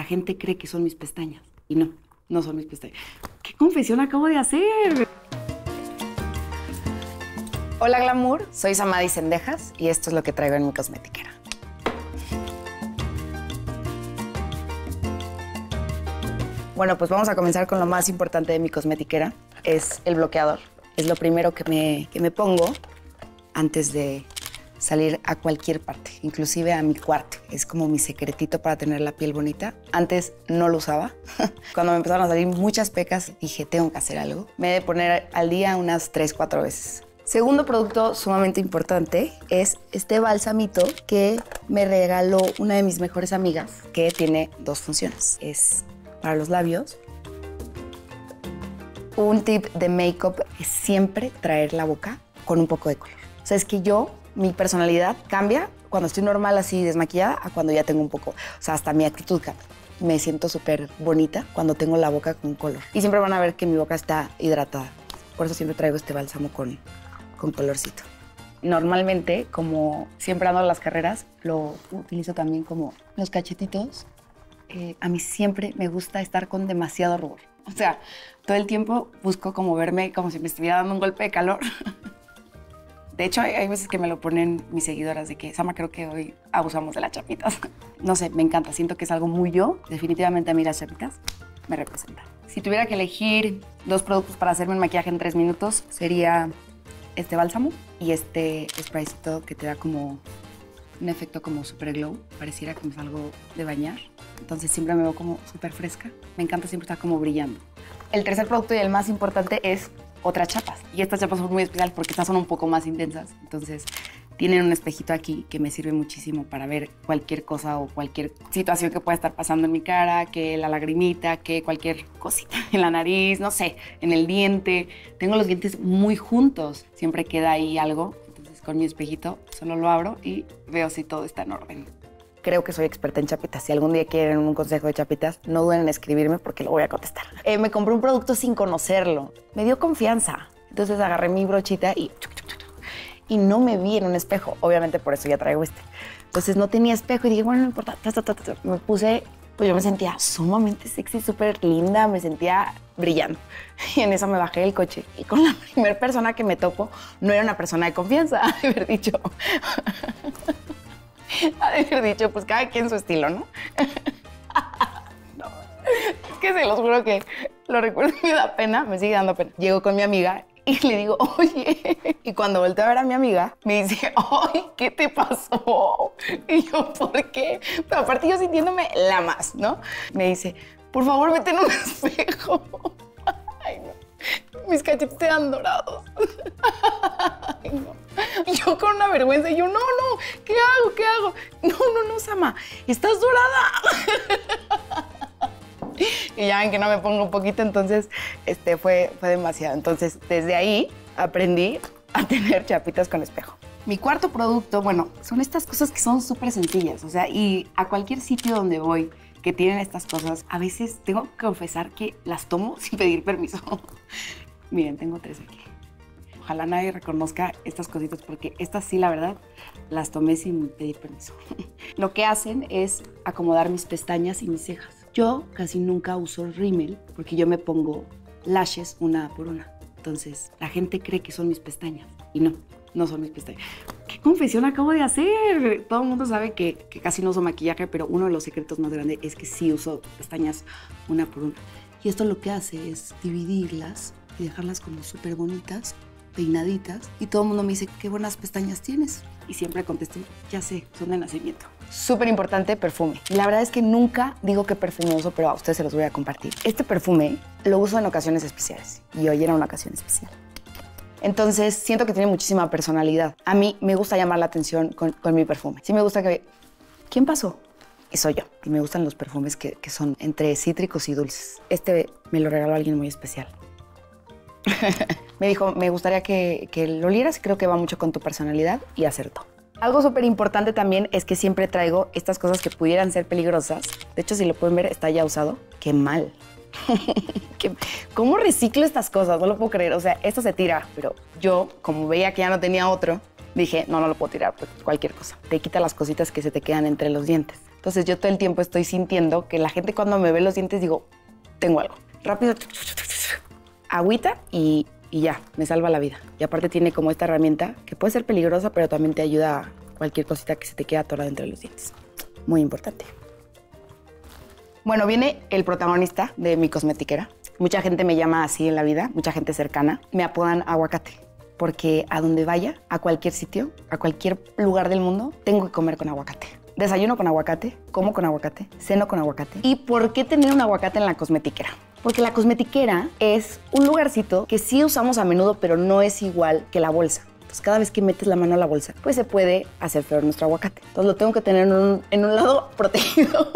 La gente cree que son mis pestañas y no, no son mis pestañas. ¿Qué confesión acabo de hacer? Hola Glamour, soy Samadhi Sendejas y esto es lo que traigo en mi cosmetiquera. Bueno, pues vamos a comenzar con lo más importante de mi cosmetiquera, es el bloqueador. Es lo primero que me, que me pongo antes de salir a cualquier parte, inclusive a mi cuarto. Es como mi secretito para tener la piel bonita. Antes no lo usaba. Cuando me empezaron a salir muchas pecas, dije, tengo que hacer algo. Me he de poner al día unas 3, 4 veces. Segundo producto sumamente importante es este balsamito que me regaló una de mis mejores amigas, que tiene dos funciones. Es para los labios. Un tip de make-up es siempre traer la boca con un poco de color. O sea, es que yo, mi personalidad cambia cuando estoy normal así desmaquillada a cuando ya tengo un poco, o sea, hasta mi actitud cambia. Me siento súper bonita cuando tengo la boca con color. Y siempre van a ver que mi boca está hidratada. Por eso siempre traigo este bálsamo con, con colorcito. Normalmente, como siempre ando en las carreras, lo utilizo también como los cachetitos eh, a mí siempre me gusta estar con demasiado rubor. O sea, todo el tiempo busco como verme como si me estuviera dando un golpe de calor. De hecho, hay, veces que me lo ponen mis seguidoras de que, Sama, creo que hoy abusamos de las chapitas. No sé, me encanta. Siento que es algo muy yo. Definitivamente a mí las chapitas me representan. Si tuviera que elegir dos productos para hacerme un maquillaje en tres minutos, sería este bálsamo y este spraycito que te da como un efecto como super glow. Pareciera que me de bañar. Entonces siempre me veo como súper fresca. Me encanta siempre estar como brillando. El tercer producto y el más importante es otras chapas. Y estas chapas son muy especiales porque estas son un poco más intensas. Entonces tienen un espejito aquí que me sirve muchísimo para ver cualquier cosa o cualquier situación que pueda estar pasando en mi cara, que la lagrimita, que cualquier cosita en la nariz, no sé, en el diente. Tengo los dientes muy juntos. Siempre queda ahí algo. Entonces con mi espejito solo lo abro y veo si todo está en orden creo que soy experta en chapitas. Si algún día quieren un consejo de chapitas, no duden en escribirme porque lo voy a contestar. Eh, me compré un producto sin conocerlo. Me dio confianza. Entonces agarré mi brochita y... Y no me vi en un espejo. Obviamente por eso ya traigo este. Entonces no tenía espejo y dije, bueno, no importa. Me puse, pues yo me sentía sumamente sexy, súper linda. Me sentía brillando. Y en eso me bajé del coche. Y con la primera persona que me topo, no era una persona de confianza, haber dicho. haber dicho, pues cada quien su estilo, ¿no? no. Es que se los juro que lo recuerdo y me da pena, me sigue dando pena. Llego con mi amiga y le digo, oye, y cuando volteo a ver a mi amiga, me dice, ay, ¿qué te pasó? Y yo, ¿por qué? Pero aparte yo sintiéndome la más, ¿no? Me dice, por favor, vete en un espejo. Mis cachetes te dan dorados. Yo con una vergüenza, y yo, no, no, ¿qué hago? ¿Qué hago? No, no, no, Sama, estás dorada. y ya ven que no me pongo un poquito, entonces este, fue, fue demasiado. Entonces, desde ahí aprendí a tener chapitas con espejo. Mi cuarto producto, bueno, son estas cosas que son súper sencillas, o sea, y a cualquier sitio donde voy que tienen estas cosas, a veces tengo que confesar que las tomo sin pedir permiso. Miren, tengo tres aquí ojalá nadie reconozca estas cositas porque estas sí, la verdad, las tomé sin pedir permiso. Lo que hacen es acomodar mis pestañas y mis cejas. Yo casi nunca uso rímel porque yo me pongo lashes una por una. Entonces, la gente cree que son mis pestañas y no, no son mis pestañas. ¿Qué confesión acabo de hacer? Todo el mundo sabe que, que casi no uso maquillaje, pero uno de los secretos más grandes es que sí uso pestañas una por una. Y esto lo que hace es dividirlas y dejarlas como súper bonitas peinaditas y todo el mundo me dice, qué buenas pestañas tienes. Y siempre contesto, ya sé, son de nacimiento. Súper importante, perfume. La verdad es que nunca digo que perfume uso, pero a ustedes se los voy a compartir. Este perfume lo uso en ocasiones especiales y hoy era una ocasión especial. Entonces siento que tiene muchísima personalidad. A mí me gusta llamar la atención con, mi perfume. Sí me gusta que... ¿Quién pasó? Y soy yo. Y me gustan los perfumes que, que son entre cítricos y dulces. Este me lo regaló alguien muy especial. me dijo, me gustaría que, que lo olieras, creo que va mucho con tu personalidad y acertó. Algo súper importante también es que siempre traigo estas cosas que pudieran ser peligrosas. De hecho, si lo pueden ver, está ya usado. ¡Qué mal! ¿Cómo reciclo estas cosas? No lo puedo creer. O sea, esto se tira, pero yo, como veía que ya no tenía otro, dije, no, no lo puedo tirar, pues cualquier cosa. Te quita las cositas que se te quedan entre los dientes. Entonces yo todo el tiempo estoy sintiendo que la gente cuando me ve los dientes digo, tengo algo. Rápido, agüita y, y ya, me salva la vida. Y aparte tiene como esta herramienta que puede ser peligrosa, pero también te ayuda a cualquier cosita que se te quede atorada entre los dientes. Muy importante. Bueno, viene el protagonista de mi cosmetiquera. Mucha gente me llama así en la vida, mucha gente cercana. Me apodan aguacate, porque a donde vaya, a cualquier sitio, a cualquier lugar del mundo, tengo que comer con aguacate. Desayuno con aguacate, como con aguacate, ceno con aguacate. ¿Y por qué tener un aguacate en la cosmetiquera? Porque la cosmetiquera es un lugarcito que sí usamos a menudo, pero no es igual que la bolsa. Entonces, cada vez que metes la mano a la bolsa, pues se puede hacer feo nuestro aguacate. Entonces, lo tengo que tener en un, en un lado protegido.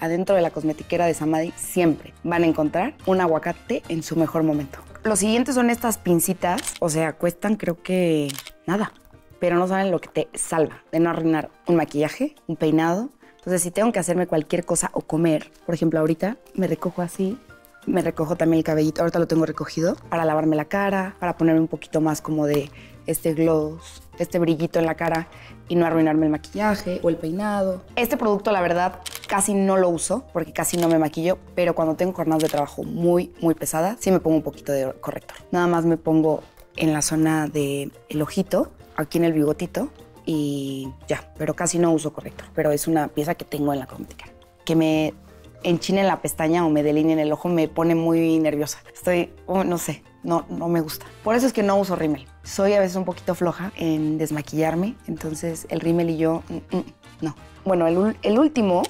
Adentro de la cosmetiquera de Samadhi siempre van a encontrar un aguacate en su mejor momento. Los siguientes son estas pincitas, o sea, cuestan creo que nada, pero no saben lo que te salva de no arruinar un maquillaje, un peinado. Entonces, si tengo que hacerme cualquier cosa o comer, por ejemplo, ahorita me recojo así, me recojo también el cabellito, ahorita lo tengo recogido para lavarme la cara, para ponerme un poquito más como de este gloss, este brillito en la cara y no arruinarme el maquillaje o el peinado. Este producto, la verdad, casi no lo uso porque casi no me maquillo, pero cuando tengo jornadas de trabajo muy, muy pesadas, sí me pongo un poquito de corrector. Nada más me pongo en la zona del ojito, aquí en el bigotito y ya, pero casi no uso corrector. Pero es una pieza que tengo en la cosmética. Que me enchine la pestaña o me delinee el ojo me pone muy nerviosa. Estoy, oh, no sé, no, no me gusta. Por eso es que no uso rímel. Soy a veces un poquito floja en desmaquillarme, entonces el rímel y yo, mm, mm, no. Bueno, el, el último,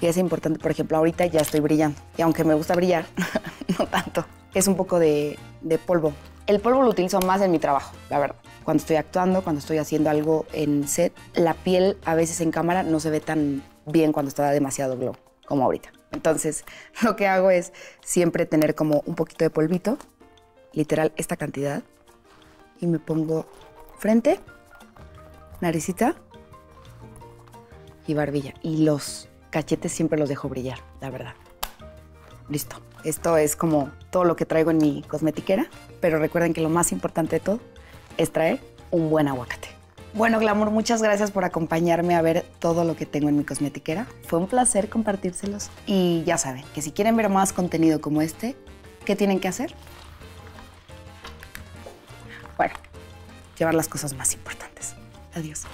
que es importante, por ejemplo, ahorita ya estoy brillando. Y aunque me gusta brillar, no tanto. Es un poco de, de polvo. El polvo lo utilizo más en mi trabajo, la verdad. Cuando estoy actuando, cuando estoy haciendo algo en set, la piel a veces en cámara no se ve tan bien cuando está demasiado glow como ahorita. Entonces, lo que hago es siempre tener como un poquito de polvito, literal esta cantidad, y me pongo frente, naricita y barbilla. Y los cachetes siempre los dejo brillar, la verdad. Listo. Esto es como todo lo que traigo en mi cosmetiquera, pero recuerden que lo más importante de todo es traer un buen aguacate. Bueno, Glamour, muchas gracias por acompañarme a ver todo lo que tengo en mi cosmetiquera. Fue un placer compartírselos. Y ya saben que si quieren ver más contenido como este, ¿qué tienen que hacer? Bueno, llevar las cosas más importantes. Adiós.